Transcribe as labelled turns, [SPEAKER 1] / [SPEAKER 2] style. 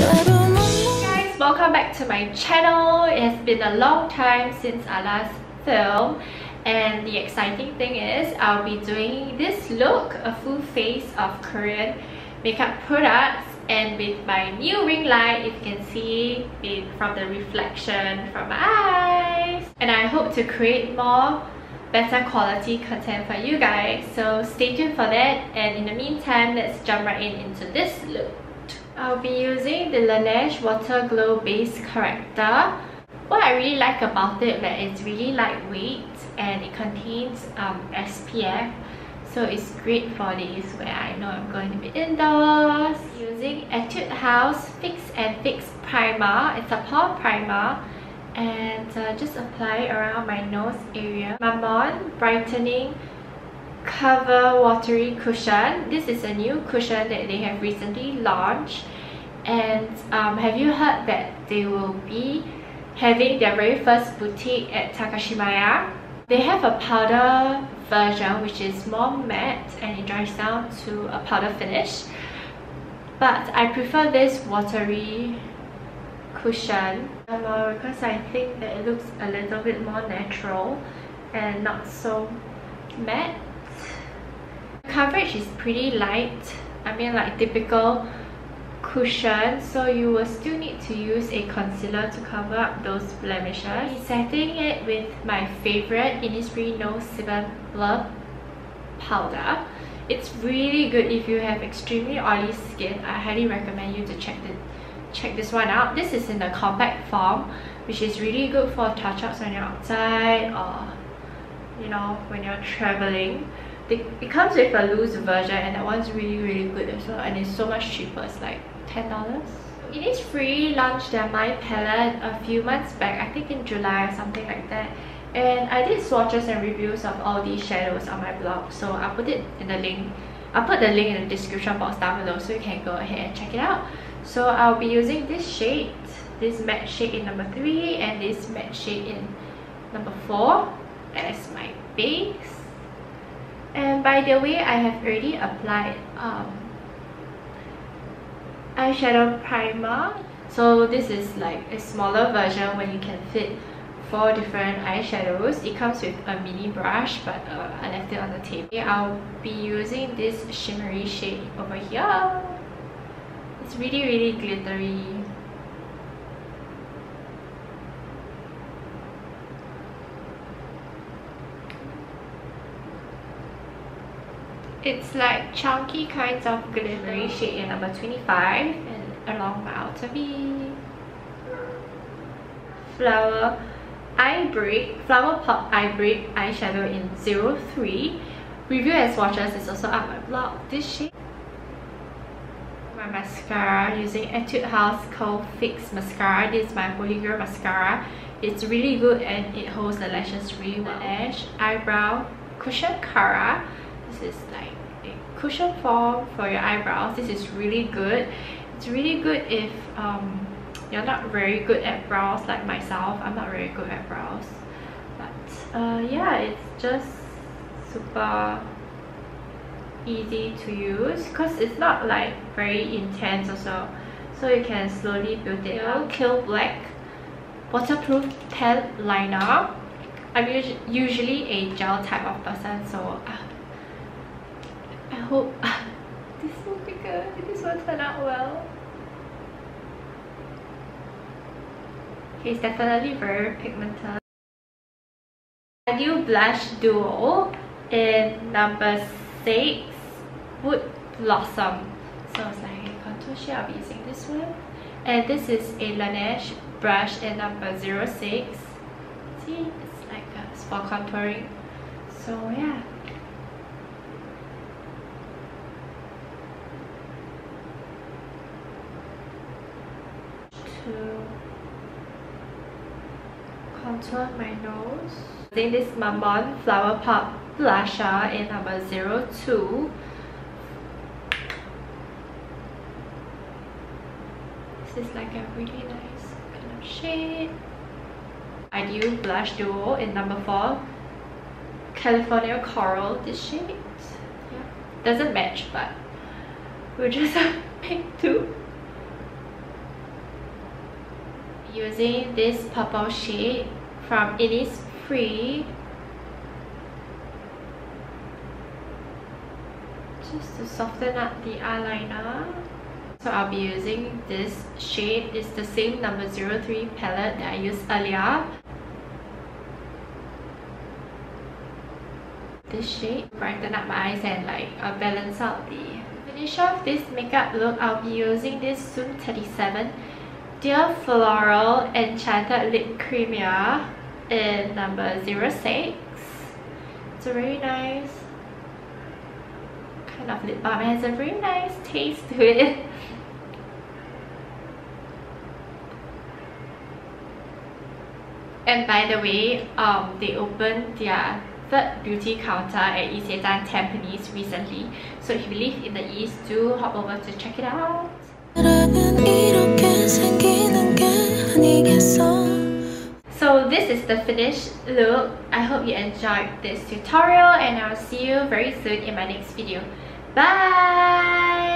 [SPEAKER 1] Guys, welcome back to my channel. It has been a long time since I last filmed and the exciting thing is I'll be doing this look, a full face of Korean makeup products. And with my new ring light you can see it from the reflection from my eyes. And I hope to create more better quality content for you guys. So stay tuned for that. And in the meantime let's jump right in into this look I'll be using the Laneige Water Glow Base Corrector. What I really like about it that it's really lightweight and it contains um, SPF so it's great for days where I know I'm going to be indoors. Using Etude House Fix and Fix Primer. It's a pore primer and uh, just apply around my nose area. Mamonde Brightening Cover Watery Cushion. This is a new cushion that they have recently launched. And um, have you heard that they will be having their very first boutique at Takashimaya? They have a powder version which is more matte and it dries down to a powder finish. But I prefer this watery cushion because I think that it looks a little bit more natural and not so matte. Coverage is pretty light. I mean like typical cushion so you will still need to use a concealer to cover up those blemishes. Setting it with my favorite Innisfree No Sebum Blur powder. It's really good if you have extremely oily skin. I highly recommend you to check the check this one out this is in the compact form which is really good for touch-ups when you're outside or you know when you're traveling it comes with a loose version and that one's really really good as well and it's so much cheaper. It's like $10 Innisfree launched their My palette a few months back I think in July or something like that. And I did swatches and reviews of all these shadows on my blog so I'll put it in the link I'll put the link in the description box down below so you can go ahead and check it out. So I'll be using this shade this matte shade in number 3 and this matte shade in number 4 as my base and by the way I have already applied um, eyeshadow primer. So this is like a smaller version where you can fit four different eyeshadows. It comes with a mini brush but uh, I left it on the table. I'll be using this shimmery shade over here. It's really really glittery it's like chunky kinds of glittery shade in number 25 and along my outer V flower eye brick flower pop eye brick eyeshadow in 03 review and swatches is also on my blog this shade my mascara using Etude House Curl Fix Mascara. This is my Holy Grail Mascara. It's really good and it holds the lashes really well. Lash Eyebrow Cushion Cara. This is like a cushion form for your eyebrows. This is really good. It's really good if um, you're not very good at brows like myself. I'm not very good at brows. But uh, yeah, it's just super easy to use because it's not like very intense also so you can slowly build it up. Kill Black waterproof tan liner I'm usually a gel type of person so uh, I hope this will be good. This will turn out well. It's definitely very pigmented. Ideal Blush Duo in number 6 wood blossom. So it's like a contour shade i'll be using this one and this is a laneige brush in number 06 see it's like a, for contouring. So yeah to contour my nose. Using this Mamonde Flower Pop blusher in number 02 this is like a really nice kind of shade. Ideal Blush Duo in number 4 California Coral this shade. Yeah. doesn't match but we'll just pick two using this purple shade from Innisfree. Just to soften up the eyeliner. So I'll be using this shade. It's the same number 03 palette that I used earlier. This shade brighten up my eyes and like uh, balance out the finish off this makeup look. I'll be using this Sum 37 Dear Floral Enchanted Lip Creamer in number 06 it's a very nice kind of lip balm it has a very nice taste to it and by the way um they opened their third beauty counter at Isetan Tampines recently. So if you live in the east, do hop over to check it out. So this is the finished look. I hope you enjoyed this tutorial and I'll see you very soon in my next video. Bye!